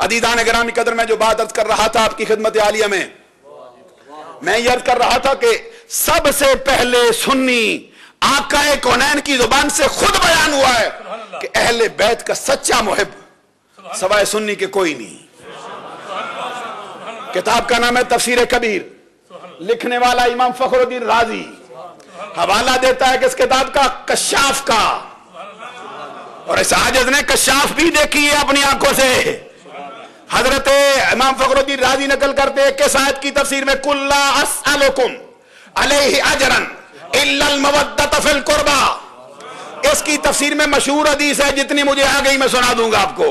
अदीदान ग्रामी कदर में जो बात अर्ज़ कर रहा था आपकी खिदमत आलिया में, मैं ये अर्ज़ कर रहा था कि सबसे पहले सुन्नी आकाए कौनैन की ज़ुबान से खुद बयान हुआ है कि अहले बैत का सच्चा मुहिब सवाए सुन्नी के कोई नहीं। किताब का नाम है तफसीर कबीर। लिखने वाला इमाम फखरुद्दीन राज़ी हवाला देता है कि इस किताब का कशाफ का, और इस आजद ने कशाफ भी देखी है अपनी आँखों से। हज़रत इमाम फखरुद्दीन राज़ी नकल करते हैं कि शायद की तफसीर में कुल्ला असअलुकुम अलैहि अजरन फिल कुर्बा। इसकी तफसीर में मशहूर हदीस है, जितनी मुझे आ गई मैं सुना दूँगा आपको।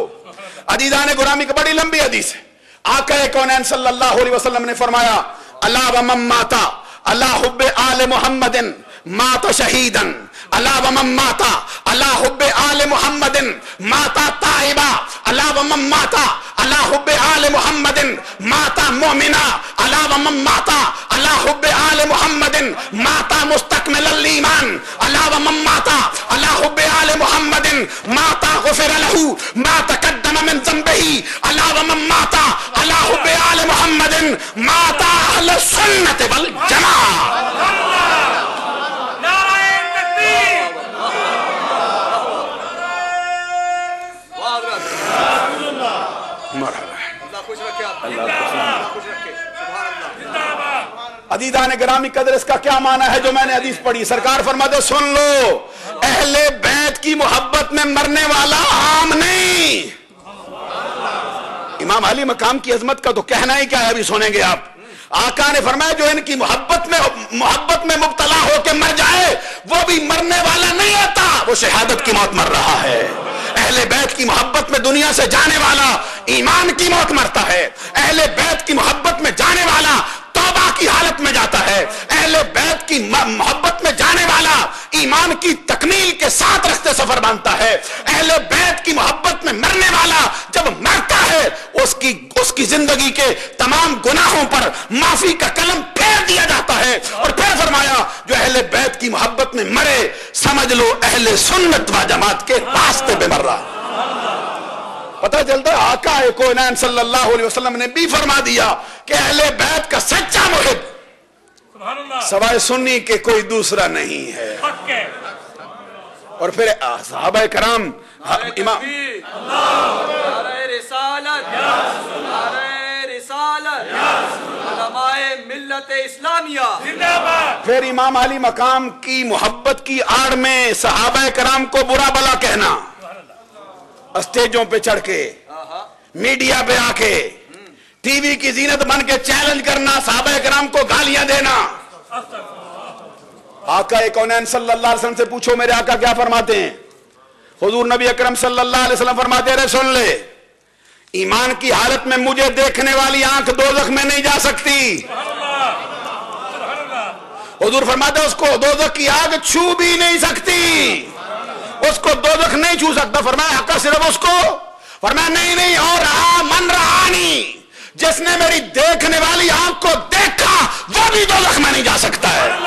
अदीदा ने गुलामी की बड़ी लंबी हदीस है। आका कौन सल्लल्लाहु अलैहि वसल्लम ने फरमाया, अल्लाह वमम माता, अल्लाह हुब्बे आले मुहम्मदिन, माता शहीदन। अल्लाह वमम माता, अल्लाह हुब्बे आले मुहम्मदिन, माता ताइबा अल्लाह वमम माता अल्लाह हुब्बे आले मुहम्मदिन माता मोमिना अल्लाह वमम माता अल्लाह हुब्बे आले मुहम्मदिन माता मुस्तकमिल ईमान अल्लाह वमम माता अल्लाह हुब्बे आले मुहम्मदिन माता गुफिर लहू मा तकद्दम मिन ज़ंबिही अल्लाह वमम माता अल्लाह हुब्बे आले मुहम्मदिन माता अहले सुन्नत वल जमाअह अल्लाह अदीदान ग्रामी कदर, इसका क्या माना है जो मैंने हदीस पढ़ी? सरकार फरमाते, सुन लो, अहले बैत की मोहब्बत में मरने वाला आम नहीं। इमाम अली मकाम की अजमत का तो कहना ही क्या है, अभी सुनेंगे आप। आका ने फरमाया, जो इनकी मोहब्बत में मोहब्बत में मुबतला होकर मर जाए, वो भी मरने वाला नहीं आता, वो शहादत की मौत मर रहा है। अहले बैत की मोहब्बत में दुनिया से जाने वाला ईमान की मौत मरता है। अहले बैत की मोहब्बत में जाने वाला तौबा की हालत में जाता है। अहले बैत की मोहब्बत में जाने वाला ईमान की तकमील के साथ रस्ते सफ़र बांधता है। अहले बैत की मोहब्बत में मरने वाला जब मरता है, उसकी उसकी ज़िंदगी के तमाम गुनाहों पर माफ़ी का कलम फेर दिया जाता है। और फिर फरमाया, जो अहले मोहब्बत में मरे समझ लो अहले सुन्नत व जमात के रास्ते पे मर रहा। पता चलता है आका कोनैन सल्लल्लाहु अलैहि वसल्लम ने भी फरमा दिया कि अहले बैत का सच्चा मुहिब। सवाए सुन्नी के कोई दूसरा नहीं है। और फिर साहब कराम इमाम उलमाए मिल्लत इस्लामिया। फिर इमाम अली मकाम की मोहब्बत की आड़ में साहब कराम को बुरा भला कहना। स्टेजों पे चढ़ के, मीडिया पे आके, टीवी की जीनत बन के चैलेंज करना, साहब कराम को गालियाँ देना। आका अलैहि वसल्लम से पूछो, मेरे आका क्या फरमाते हैं? हुजूर नबी अकरम वसल्लम फरमाते रहे सुन ले, ईमान की हालत में मुझे देखने वाली आँख दो में नहीं जा सकती। हुजूर फरमाते उसको दो दख की आग छू भी नहीं सकती। उसको दो दख नहीं छू सकता। फरमाया हक सिर्फ़ उसको। फरमाया, नहीं नहीं और रहा, मन रहा नहीं। जिसने मेरी देखने वाली आँख को देखा, वो भी दो दख में नहीं जा सकता है।